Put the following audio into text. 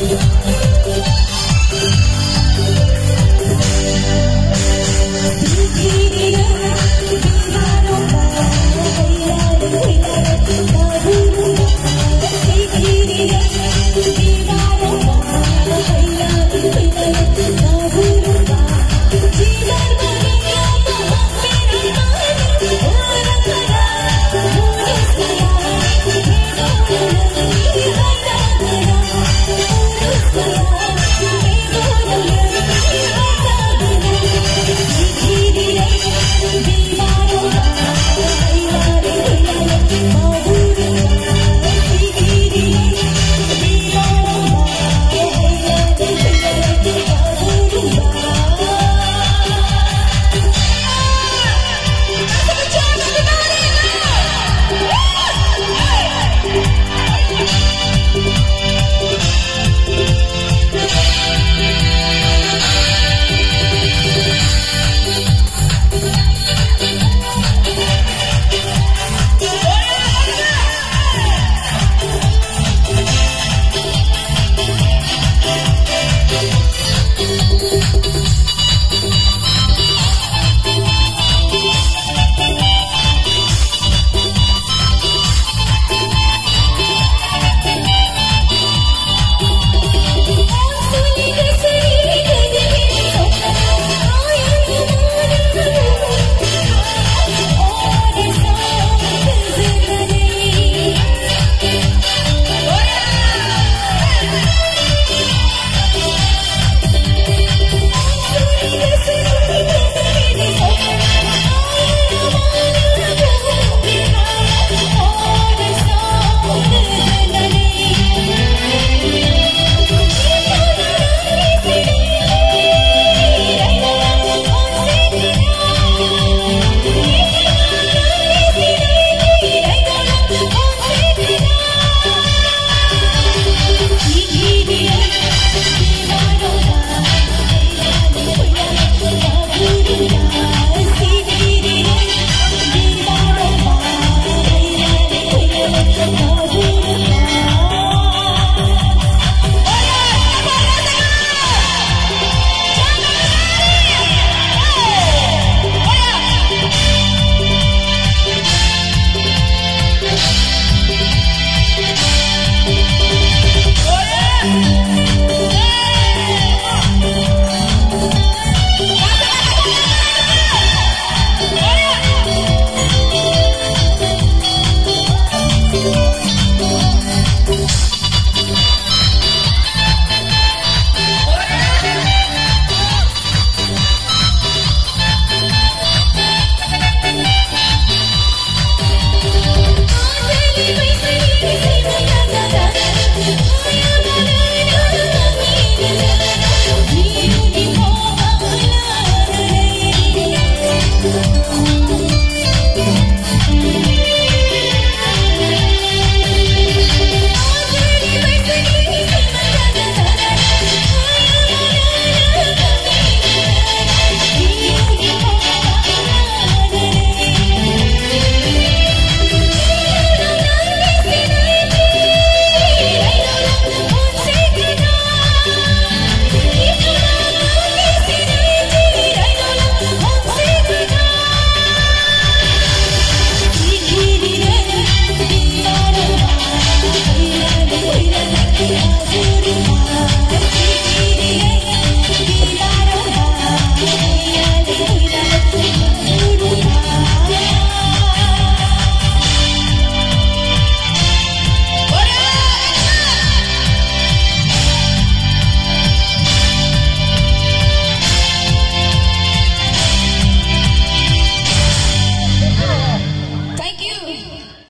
Yeah. Happy